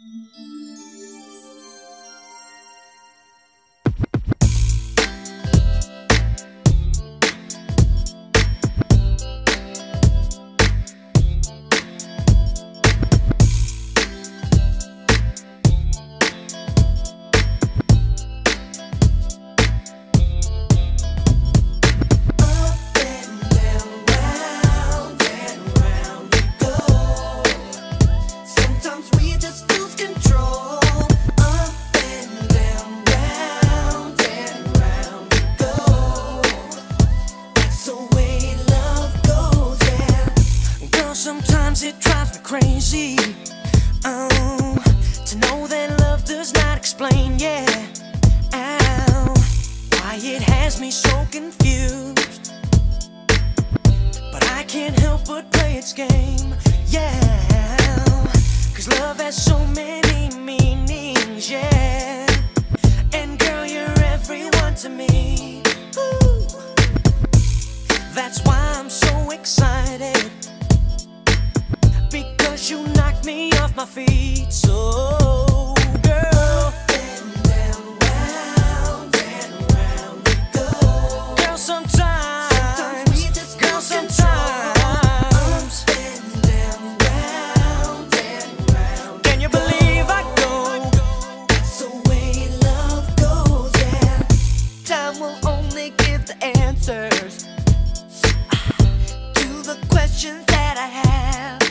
Música can't help but play its game. Yeah. Cause love has so many meanings. Yeah. And girl, you're everyone to me. Ooh. That's why I'm so excited. Because you knocked me off my feet. So answers to the questions that I have.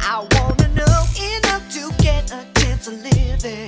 I want to know enough to get a chance of living.